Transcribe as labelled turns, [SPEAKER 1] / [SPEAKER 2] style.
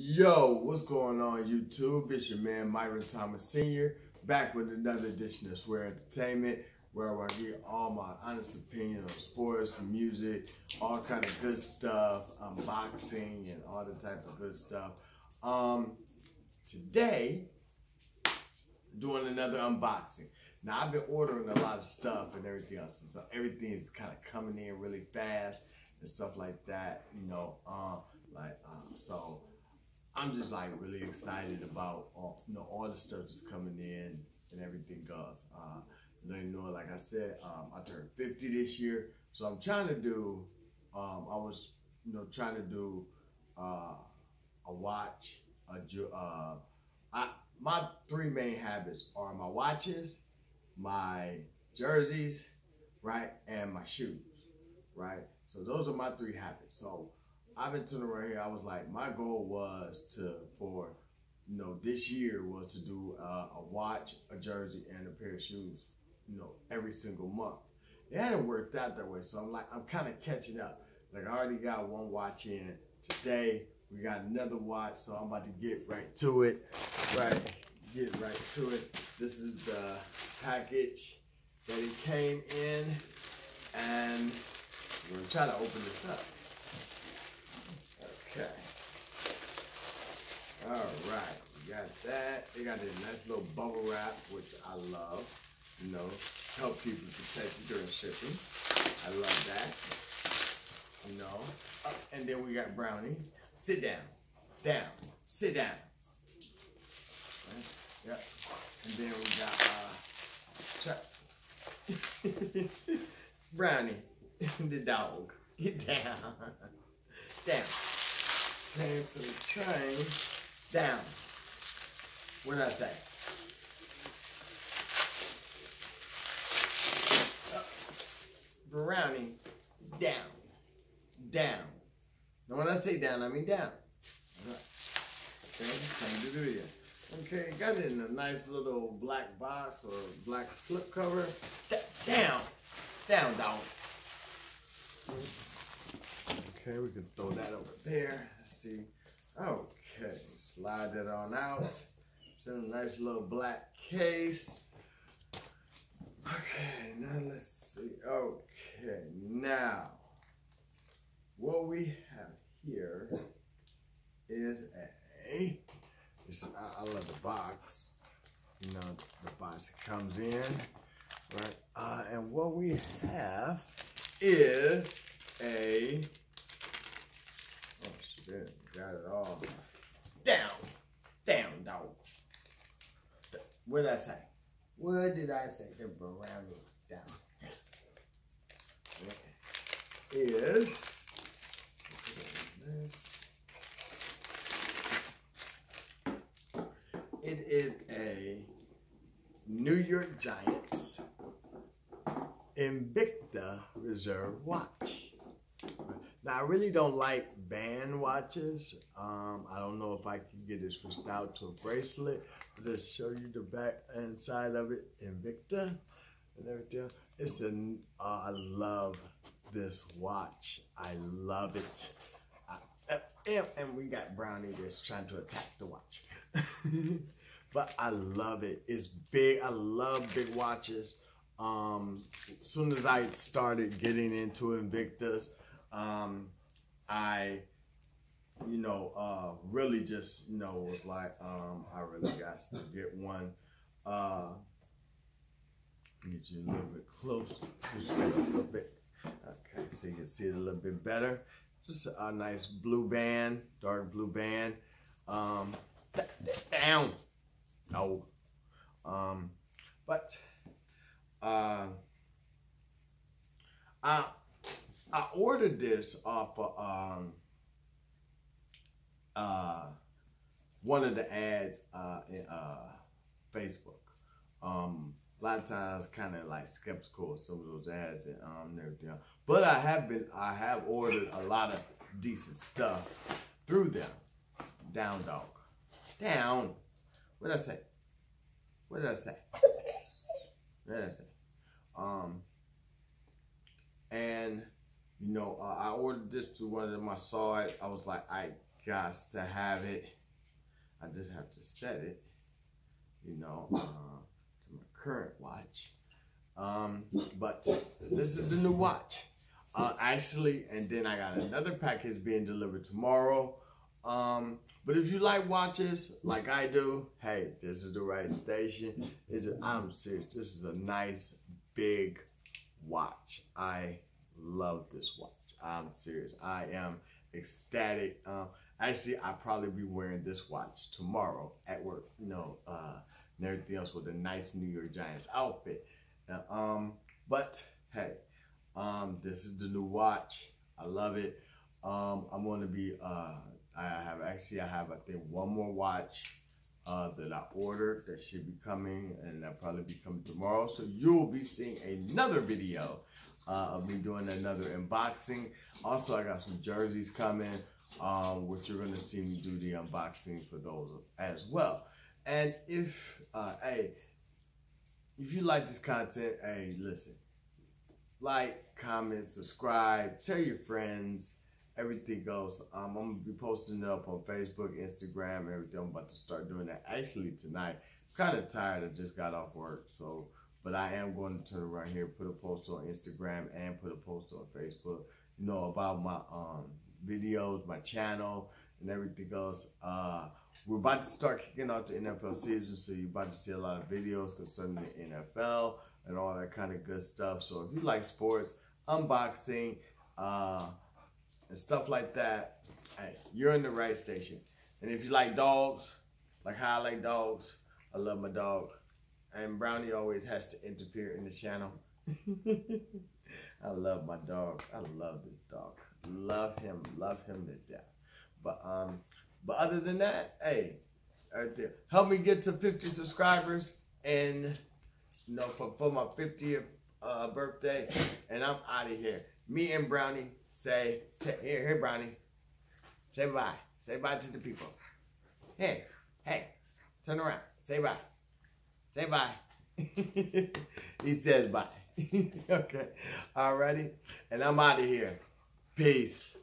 [SPEAKER 1] Yo, what's going on YouTube? It's your man Myron Thomas Sr. back with another edition of Swear Entertainment where I get all my honest opinion on sports, music, all kind of good stuff, unboxing and all the type of good stuff. Um, today, doing another unboxing. Now I've been ordering a lot of stuff and everything else, so everything is kind of coming in really fast and stuff like that. You know, uh, like um, so. I'm just like really excited about all, you know all the stuff that's coming in and everything else. Uh, you know, like I said, um, I turned 50 this year, so I'm trying to do. Um, I was, you know, trying to do uh, a watch. A, uh, I, my three main habits are my watches, my jerseys, right, and my shoes, right. So those are my three habits. So I've been tuning right here. I was like, my goal was to for you know this year was to do uh, a watch, a jersey, and a pair of shoes. You know, every single month. It hadn't worked out that way, so I'm like, I'm kind of catching up. Like I already got one watch in today. We got another watch, so I'm about to get right to it. Right, get right to it. This is the package that it came in, and we're gonna try to open this up. Okay. All right, we got that. They got this nice little bubble wrap, which I love. You know, help people protect you during shipping. I love that. You know. Oh, and then we got brownie. Sit down. Down. Sit down. Yep. And then we got uh brownie. the dog. Get down. down. Of the train down. What did I say? Brownie down. Down. Now when I say down, I mean down. Okay, time to do it. Okay, got it in a nice little black box or black slip cover. Down. Down, dog. Okay, we can throw that over there. Let's see. Okay, slide that on out. It's in a nice little black case. Okay, now let's see. Okay, now what we have here is a. I, I love the box. You know, the box comes in, right? Uh, and what we have is a Good. Got it all. Down. Down, dog. What did I say? What did I say? The brownie down. Is this? It is a New York Giants Invicta Reserve watch. Now, I really don't like band watches. Um, I don't know if I can get it switched out to a bracelet. I'll just show you the back inside of it, Invicta and everything. It's a, uh, I love this watch. I love it. I, and, and we got Brownie that's trying to attack the watch. but I love it. It's big. I love big watches. Um, as soon as I started getting into Invictas, um, I, you know, uh, really just, you know, was like, um, I really got to get one. Uh, get you a little bit closer, just a little bit. Okay, so you can see it a little bit better. Just a nice blue band, dark blue band. Um, down. No. Um, but, uh, I, I ordered this off of um, uh, one of the ads uh, in uh, Facebook. Um, a lot of times, kind of like skeptical of some of those ads and um, everything. Else. But I have been, I have ordered a lot of decent stuff through them. Down dog, down. What did I say? What did I say? What did I say? Um, and you know, uh, I ordered this to one of them. I saw it. I was like, I got to have it. I just have to set it, you know, uh, to my current watch. Um, but this is the new watch. Uh, actually, and then I got another package being delivered tomorrow. Um, but if you like watches like I do, hey, this is the right station. It's I'm serious. This is a nice big watch. I love this watch. I'm serious. I am ecstatic. Um, actually, I'll probably be wearing this watch tomorrow at work. You know, uh, and everything else with a nice New York Giants outfit. Uh, um, but hey, um, this is the new watch. I love it. Um, I'm going to be. Uh, I have actually. I have. I think one more watch. Uh, that I ordered that should be coming and that'll probably be coming tomorrow. So you'll be seeing another video uh, of me doing another unboxing. Also, I got some jerseys coming, um, which you're gonna see me do the unboxing for those as well. And if, uh, hey, if you like this content, hey, listen, like, comment, subscribe, tell your friends, everything goes. Um, I'm gonna be posting it up on Facebook, Instagram, everything. I'm about to start doing that actually tonight. I'm kind of tired. I just got off work, so but I am going to turn around here, put a post on Instagram, and put a post on Facebook. You know about my um videos, my channel, and everything else. Uh, we're about to start kicking off the NFL season, so you're about to see a lot of videos concerning the NFL and all that kind of good stuff. So if you like sports, unboxing, uh, and stuff like that, hey, you're in the right station. And if you like dogs, like how I like dogs, I love my dog. And Brownie always has to interfere in the channel. I love my dog. I love this dog. Love him. Love him to death. But um, but other than that, hey, right there. Help me get to 50 subscribers and you know for, for my 50th uh, birthday. And I'm out of here. Me and Brownie say, say here, here, Brownie. Say bye. Say bye to the people. Hey, hey, turn around. Say bye. Say bye. he says bye. okay. Alrighty. And I'm out of here. Peace.